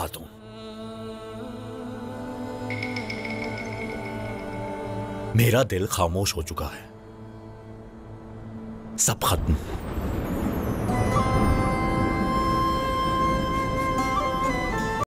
खातून मेरा दिल खामोश हो चुका है। सब खत्म।